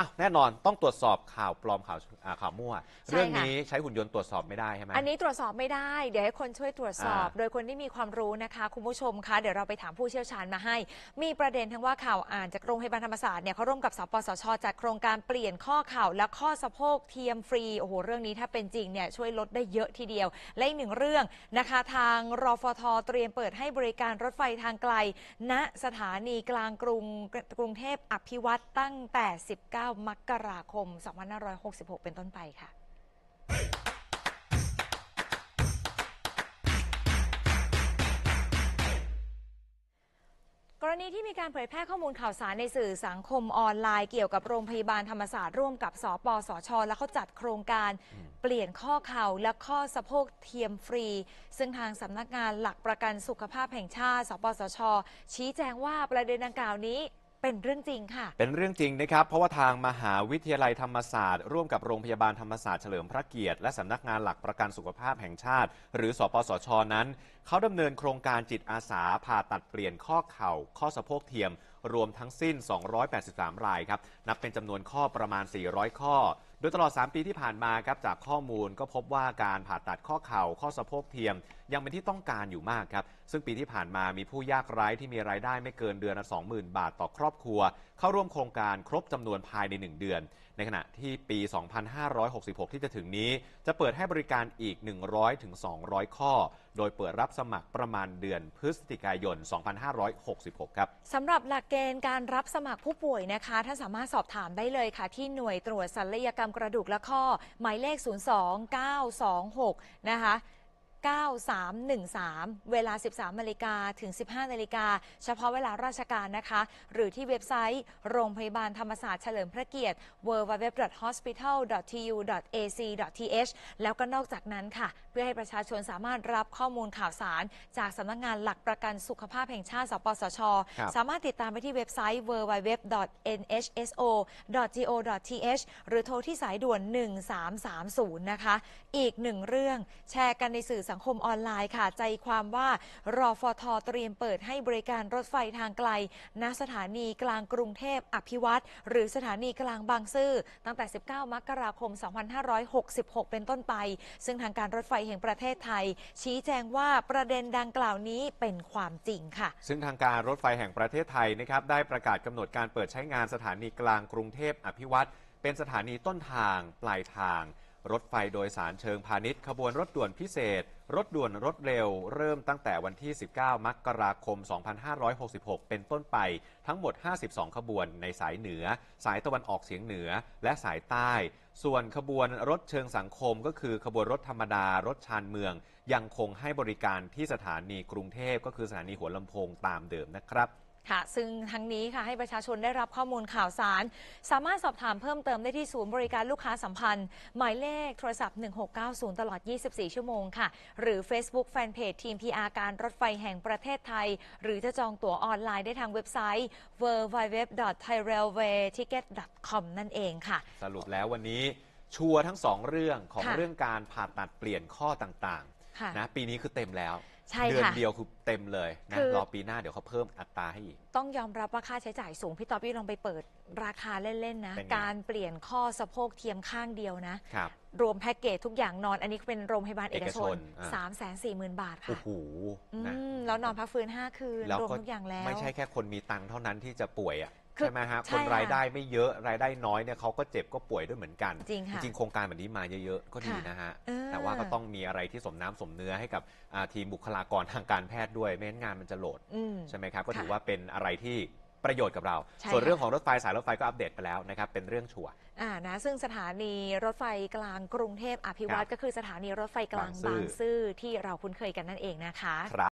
อ้าวแน่นอนต้องตรวจสอบข่าวปลอมข่าวอ่าข่าวมั่วใช่ค่ะเรื่องนี้ใช้หุ่นยนต์ตรวจสอบไม่ได้ใช่ไหมอันนี้ตรวจสอบไม่ได้ เดี๋ยวให้คนช่วยตรวจสอบอ่าโดยคนที่มีความรู้นะคะ คุณผู้ชมคะเดี๋ยวเราไปถามผู้เชี่ยวชาญมาให้ มีประเด็นทั้งว่าข่าวอ่านจากโรงพยาบาลธรรมศาสตร์เนี่ยเขาร่วมกับสปสชจัดโครงการเปลี่ยนข้อเข่าและข้อสะโพกเทียมฟรีโอ้โหเรื่องนี้ถ้าเป็นจริงเนี่ยช่วยลดได้เยอะทีเดียว และอีกหนึ่งเรื่องนะคะ ทางรฟทเตรียมเปิดให้บริการรถไฟทางไกล ณสถานีกลางกรุงกรุงเทพอภิวัตตั้งแต่ 19มกราคม 2566 เป็นต้นไปค่ะกรณีที่มีการเผยแพร่ข้อมูลข่าวสารในสื่อสังคมออนไลน์ เกี่ยวกับโรงพยาบาลธรรมศาสตร์ร่วมกับสปสช และเขาจัดโครงการเปลี่ยนข้อเข่าและข้อสะโพกเทียมฟรี ซึ่งทางสำนักงานหลักประกันสุขภาพแห่งชาติ สปสช ชี้แจงว่าประเด็นดังกล่าวนี้ เป็นเรื่องจริงค่ะ เป็นเรื่องจริงนะครับ เพราะว่าทางมหาวิทยาลัยธรรมศาสตร์ ร่วมกับโรงพยาบาลธรรมศาสตร์เฉลิมพระเกียรติ และสำนักงานหลักประกันสุขภาพแห่งชาติ หรือสปสช นั้น เขาดำเนินโครงการจิตอาสาผ่าตัดเปลี่ยนข้อเข่า ข้อสะโพกเทียม รวมทั้งสิ้น 283 รายครับ นับเป็นจำนวนข้อประมาณ 400 ข้อโดยตลอด 3 ปีที่ผ่านมาครับจากข้อมูลก็พบว่าการผ่าตัดข้อเข่าข้อสะโพกเทียม ยังเป็นที่ต้องการอยู่มากครับ ซึ่งปีที่ผ่านมามีผู้ยากไร้ที่มีรายได้ไม่เกินเดือนละ20,000 บาทต่อครอบครัว เข้าร่วมโครงการครบจำนวนภายใน 1 เดือน ในขณะที่ปี 2566 ที่จะถึงนี้ จะเปิดให้บริการอีก 100ถึง200 ข้อ โดยเปิดรับสมัครประมาณเดือนพฤศจิกายน 2566 ครับสำหรับหลักเกณฑ์การรับสมัครผู้ป่วยนะคะท่านสามารถสอบถามได้เลยค่ะที่หน่วยตรวจศัลยกรรมกระดูกและข้อหมายเลข 02926 นะคะ 9313 เวลา 13นาฬิกาถึง 15นาฬิกาเฉพาะเวลาราชการนะคะ หรือที่เว็บไซต์ โรงพยาบาลธรรมศาสตร์เฉลิมพระเกียรติ www.hospital.tu.ac.th แล้วก็นอกจากนั้นค่ะ เพื่อให้ประชาชนสามารถรับข้อมูลข่าวสาร จากสำนักงานหลักประกันสุขภาพแห่งชาติ สปสชครับสามารถติดตามไปที่เว็บไซต์ www.nhso.go.th หรือโทรที่สายด่วน 1330 นะคะ อีกหนึ่งเรื่องแชร์กันในสื่อสังคมออนไลน์ค่ะ ใจความว่ารอฟอทเตรียมเปิดให้บริการรถไฟทางไกล ณ สถานีกลางกรุงเทพอภิวัตรหรือสถานีกลางบางซื่อตั้งแต่ 19 มกราคม 2566 เป็นต้นไป ซึ่งทางการรถไฟแห่งประเทศไทย ชี้แจงว่าประเด็นดังกล่าวนี้เป็นความจริงค่ะ ซึ่งทางการรถไฟแห่งประเทศไทยนะครับได้ประกาศกำหนดการเปิดใช้งานสถานีกลางกรุงเทพอภิวัตรเป็นสถานีต้นทาง ปลายทาง รถไฟโดยสารเชิงพาณิชย์ ขบวนรถด่วนพิเศษ รถด่วนรถเร็ว เริ่มตั้งแต่วันที่ 19 มกราคม 2566 เป็นต้นไปทั้งหมด 52 ขบวนในสายเหนือ สายตะวันออกเฉียงเหนือ และสายใต้ ส่วนขบวนรถเชิงสังคมก็คือขบวนรถธรรมดารถชานเมือง ยังคงให้บริการที่สถานีกรุงเทพก็คือสถานีหัวลำโพงตามเดิมนะครับ ค่ะ ซึ่งทั้งนี้ค่ะให้ประชาชนได้รับข้อมูลข่าวสาร สามารถสอบถามเพิ่มเติมได้ที่ศูนย์บริการลูกค้าสัมพันธ์ หมายเลขโทรศัพท์ 1690 ตลอด 24 ชั่วโมงค่ะ หรือ Facebook Fanpage ทีม PR การรถไฟแห่งประเทศไทย หรือจะจองตั๋วออนไลน์ได้ทางเว็บไซต์ www.thairailwayticket.com นั่นเองค่ะ สรุปแล้ววันนี้ชัวร์ทั้งสองเรื่องของค่ะเรื่องการผ่าตัดเปลี่ยนข้อต่างค่ะ ๆนะปีนี้คือเต็มแล้ว ใช่เดือนค่ะ เดียวคือเต็มเลยนะคือ รอปีหน้าเดี๋ยวเขาเพิ่มอัตราให้อีก ต้องยอมรับว่าค่าใช้จ่ายสูง พี่ต๊อบพี่ลองไปเปิดราคาเล่น ๆ นะ เป็นไง การเปลี่ยนข้อสะโพกเทียมข้างเดียวนะ ครับ รวมแพ็กเกจทุกอย่างนอน อันนี้เป็นโรงพยาบาลเอกชนเอกชนอ่า 3 4 0 0 0 0 บาทโอ้ค่ะโหอืนะมแล้วนอนพักฟื้น 5 คืนแล้วรวมก็ทุกอย่างแล้ว ไม่ใช่แค่คนมีตังค์เท่านั้นที่จะป่วยอะคือ ใช่ไหมฮะใช่คนค่ะรายได้ไม่เยอะรายได้น้อยเนี่ยเขาก็เจ็บก็ป่วยด้วยเหมือนกัน จริงค่ะจริงๆโครงการแบบนี้มาเยอะๆ ก็ดีค่ะนะฮะเออแต่ว่าก็ต้องมีอะไรที่สมน้ำสมเนื้อให้กับอ่าทีมบุคลากรทางการแพทย์ด้วย ไม่งั้นงานมันจะโหลดอืมใช่ไหมครับ ก็ค่ะถือว่าเป็นอะไรที่ประโยชน์กับเราใช่ส่วนค่ะเรื่องของรถไฟสายรถไฟก็อัปเดตไปแล้วนะครับ เป็นเรื่องชัวร์อ่านะซึ่งสถานีรถไฟกลางกรุงเทพอภิวัตครับก็คือสถานีรถไฟกลางบางซื่อบางซื่อที่เราคุ้นเคยกันนั่นเองนะคะครับ